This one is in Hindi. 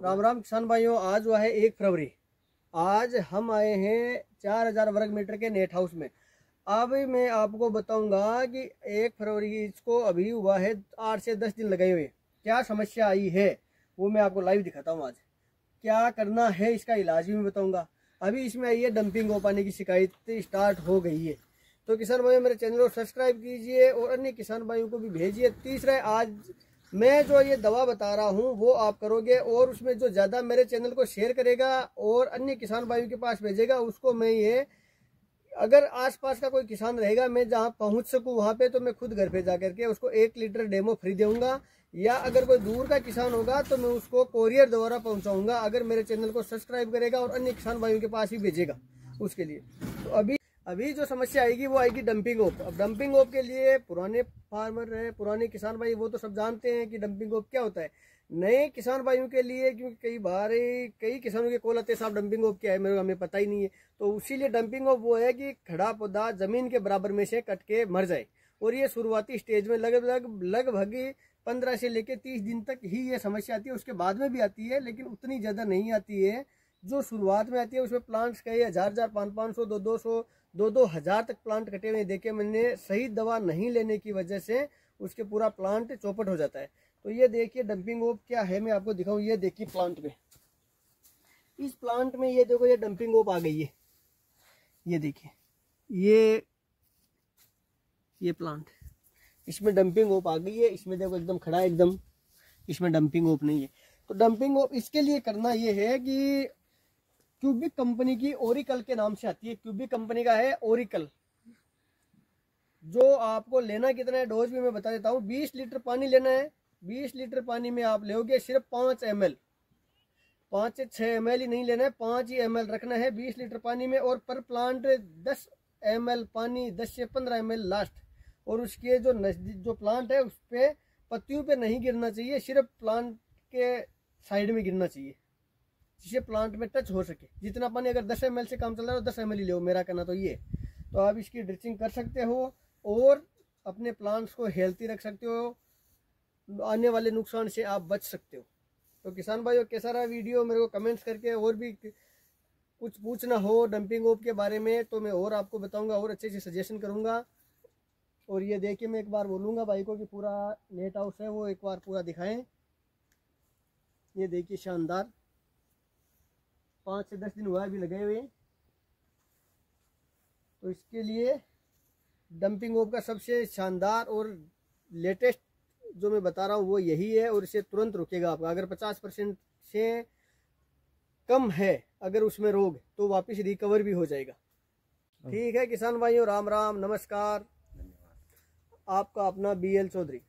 राम राम, किसान भाइयों, आज हुआ है एक फरवरी। आज हम आए हैं चार हज़ार वर्ग मीटर के नेट हाउस में। अब मैं आपको बताऊँगा कि एक फरवरी इसको अभी हुआ है, आठ से दस दिन लगे हुए। क्या समस्या आई है, वो मैं आपको लाइव दिखाता हूँ आज। क्या करना है, इसका इलाज भी मैं बताऊँगा। अभी इसमें आई है डंपिंग हो, पाने की शिकायत स्टार्ट हो गई है। तो किसान भाइयों, मेरे चैनल को सब्सक्राइब कीजिए और अन्य किसान भाइयों को भी भेजिए। तीसरा, आज मैं जो ये दवा बता रहा हूँ, वो आप करोगे और उसमें जो ज़्यादा मेरे चैनल को शेयर करेगा और अन्य किसान भाइयों के पास भेजेगा, उसको मैं ये, अगर आसपास का कोई किसान रहेगा, मैं जहाँ पहुँच सकूँ, वहाँ पे तो मैं खुद घर पे जा करके उसको एक लीटर डेमो फ्री दूँगा या अगर कोई दूर का किसान होगा तो मैं उसको कोरियर द्वारा पहुँचाऊँगा, अगर मेरे चैनल को सब्सक्राइब करेगा और अन्य किसान भाइयों के पास ही भेजेगा, उसके लिए। तो अभी अभी जो समस्या आएगी वो आएगी डंपिंग ओप अब डंपिंग ओप के लिए पुराने फार्मर हैं, पुराने किसान भाई, वो तो सब जानते हैं कि डंपिंग ओप क्या होता है। नए किसान भाइयों के लिए, क्योंकि कई बार कई किसानों के कॉल आते हैं, साहब डंपिंग ओप क्या है? मेरे को हमें पता ही नहीं है। तो उसीलिए डंपिंग ओप वो है कि खड़ा पौधा ज़मीन के बराबर में से कट के मर जाए। और ये शुरुआती स्टेज में लगभग लगभग पंद्रह से लेकर तीस दिन तक ही ये समस्या आती है। उसके बाद में भी आती है, लेकिन उतनी ज़्यादा नहीं आती है। जो शुरुआत में आती है, उसमें प्लांट्स कई हज़ार हज़ार पाँच पाँच सौ, दो दो सौ, दो दो हज़ार तक प्लांट कटे हुए देखे मैंने सही दवा नहीं लेने की वजह से उसके पूरा प्लांट चौपट हो जाता है। तो ये देखिए डंपिंग ओप क्या है, मैं आपको दिखाऊँ। ये देखिए प्लांट में। इस प्लांट में ये देखो, ये डंपिंग ओप आ गई है। ये देखिए, ये ये प्लांट इसमें डंपिंग ओप आ गई है। इसमें देखो, एकदम खड़ा एकदम। इसमें डंपिंग ओप नहीं है। तो डंपिंग ओप इसके लिए करना ये है कि क्यूबिक कंपनी की ओरिकल के नाम से आती है। क्यूबिक कंपनी का है ओरिकल। जो आपको लेना कितना है, डोज भी मैं बता देता हूँ। बीस लीटर पानी लेना है। बीस लीटर पानी में आप लोगे सिर्फ़ पाँच एम एल। पाँच से छः एम ही नहीं लेना है, पाँच ही एमएल रखना है बीस लीटर पानी में। और पर प्लांट दस एमएल पानी, दस से पंद्रह एम लास्ट। और उसके जो नज़दीक जो प्लांट है, उस पर पत्तियों पे नहीं गिरना चाहिए, सिर्फ़ प्लांट के साइड में गिरना चाहिए। जिससे प्लांट में टच हो सके। जितना पानी अगर दस एम से काम चल रहा है तो दस एम ही ले मेरा कहना तो ये तो आप इसकी ड्रिचिंग कर सकते हो और अपने प्लांट्स को हेल्थी रख सकते हो। आने वाले नुकसान से आप बच सकते हो। तो किसान भाइयों, कैसा रहा वीडियो मेरे को कमेंट्स करके और भी कुछ पूछना हो डंपिंग ओप के बारे में तो मैं और आपको बताऊँगा और अच्छे से सजेशन करूँगा। और ये देखिए, मैं एक बार बोलूँगा भाई को कि पूरा नेट हाउस है, वो एक बार पूरा दिखाएँ। ये देखिए शानदार। पाँच से दस दिन हुआ अभी लगे हुए। तो इसके लिए डंपिंग ओप का सबसे शानदार और लेटेस्ट जो मैं बता रहा हूँ वो यही है और इसे तुरंत रुकेगा आपका। अगर पचास परसेंट से कम है अगर उसमें रोग तो वापस रिकवर भी हो जाएगा। ठीक है किसान भाइयों राम राम नमस्कार। आपका अपना बी एल चौधरी।